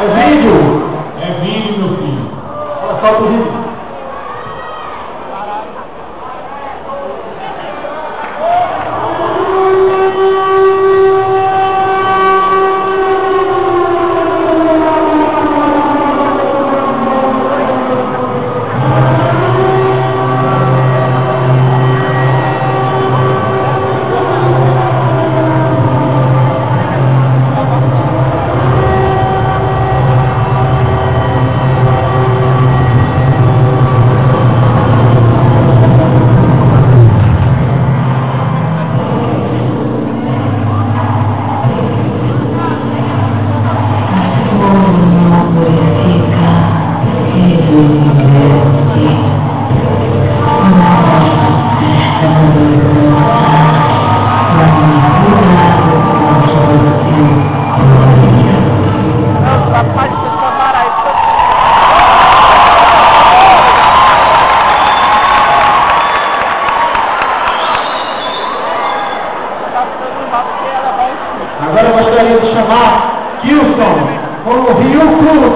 É vídeo. É vídeo, meu filho. Olha só o vídeo. Agora eu gostaria de chamar Kilson com o Ryuku do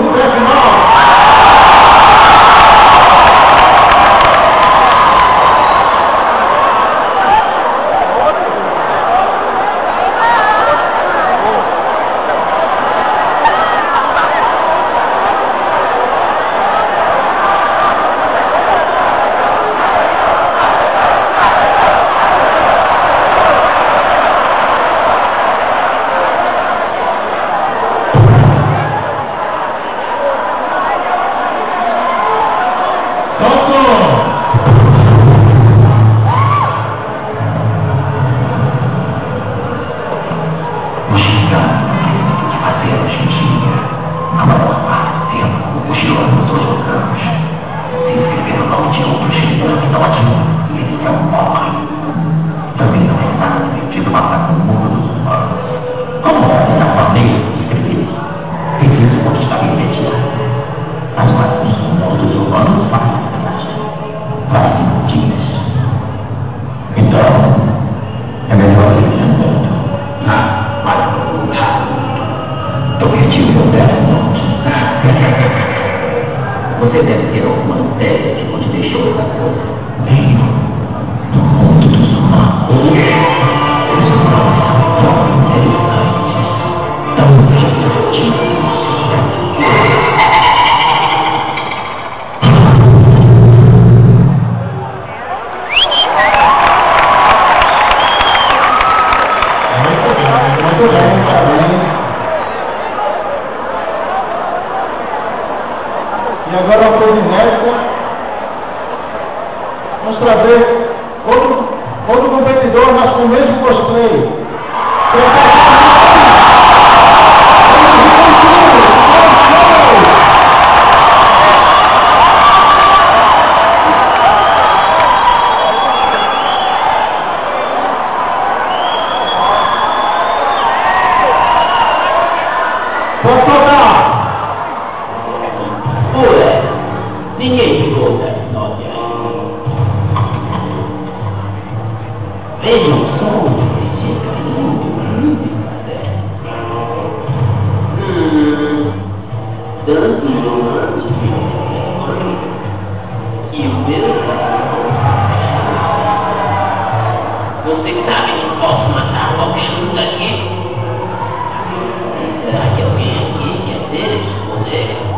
Meu Death Note. Você deve ter alguma ideia de onde deixou essa coisa. Tenho. No mundo E agora uma coisa inédita. Vamos trazer outro, outro competidor, mas com o mesmo cosplay. Vejam só o Dando uma e o meu Você sabe que posso matar qualquer um daqui? Será que alguém aqui quer ter esse poder?